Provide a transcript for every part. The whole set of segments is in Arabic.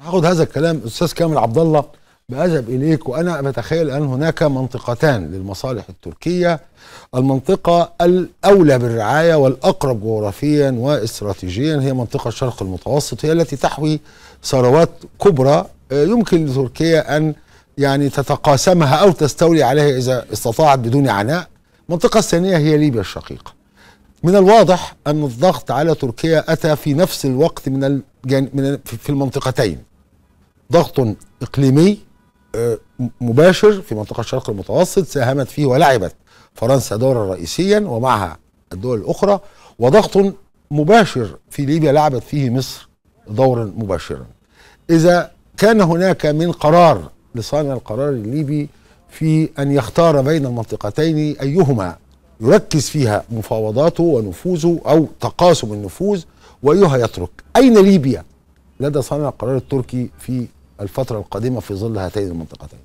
هاخد هذا الكلام أستاذ كامل عبد الله بأذهب إليك وأنا بتخيل أن هناك منطقتان للمصالح التركية. المنطقة الأولى بالرعاية والأقرب جغرافيا واستراتيجيا هي منطقة الشرق المتوسط هي التي تحوي ثروات كبرى يمكن لتركيا أن يعني تتقاسمها أو تستولي عليها إذا استطاعت بدون عناء. المنطقة الثانية هي ليبيا الشقيقة. من الواضح أن الضغط على تركيا أتى في نفس الوقت من الجن... من في المنطقتين. ضغط إقليمي مباشر في منطقة الشرق المتوسط ساهمت فيه ولعبت فرنسا دورا رئيسيا ومعها الدول الأخرى وضغط مباشر في ليبيا لعبت فيه مصر دورا مباشرا. إذا كان هناك من قرار لصانع القرار الليبي في أن يختار بين المنطقتين أيهما؟ يركز فيها مفاوضاته ونفوذه أو تقاسم النفوذ وأيها يترك. أين ليبيا؟ لدى صانع القرار التركي في الفترة القادمة في ظل هاتين المنطقتين.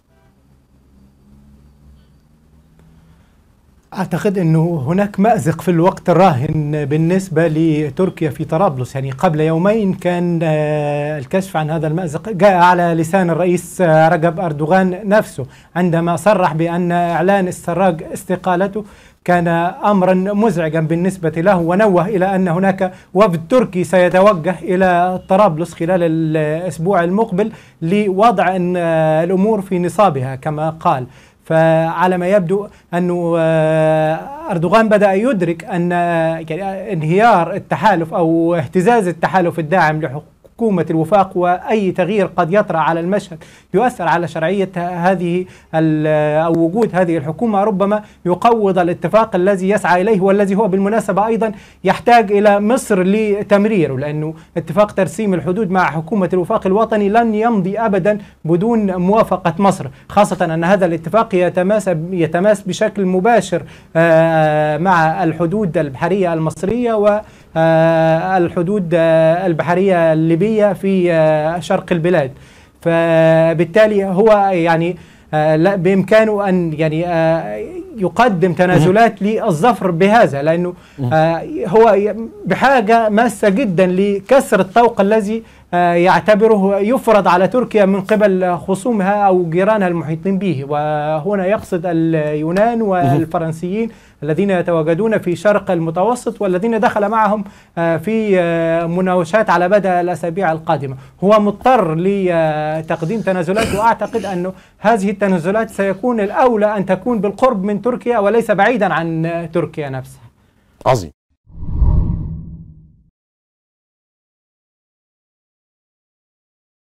أعتقد أنه هناك مأزق في الوقت الراهن بالنسبة لتركيا في طرابلس. يعني قبل يومين كان الكشف عن هذا المأزق جاء على لسان الرئيس رجب أردوغان نفسه عندما صرح بأن إعلان السراج استقالته كان امرا مزعجا بالنسبة له ونوه إلى أن هناك وفد تركي سيتوجه إلى طرابلس خلال الأسبوع المقبل لوضع الأمور في نصابها كما قال. فعلى ما يبدو أنه أردوغان بدأ يدرك أن يعني انهيار التحالف أو اهتزاز التحالف الداعم حكومة الوفاق وأي تغيير قد يطرأ على المشهد يؤثر على شرعية هذه أو وجود هذه الحكومة ربما يقوض الاتفاق الذي يسعى إليه والذي هو بالمناسبة أيضا يحتاج إلى مصر لتمريره لأنه اتفاق ترسيم الحدود مع حكومة الوفاق الوطني لن يمضي أبدا بدون موافقة مصر خاصة أن هذا الاتفاق يتماس, يتماس بشكل مباشر مع الحدود البحرية المصرية و الحدود البحرية الليبية في شرق البلاد. فبالتالي هو يعني لا بإمكانه أن يعني يقدم تنازلات للظفر بهذا لأنه هو بحاجة ماسة جدا لكسر الطوق الذي يعتبره يفرض على تركيا من قبل خصومها أو جيرانها المحيطين به. وهنا يقصد اليونان والفرنسيين الذين يتواجدون في شرق المتوسط والذين دخل معهم في مناوشات على مدى الأسابيع القادمة. هو مضطر لتقديم تنازلات وأعتقد انه هذه التنازلات سيكون الأولى أن تكون بالقرب من تركيا وليس بعيدا عن تركيا نفسها. عظيم.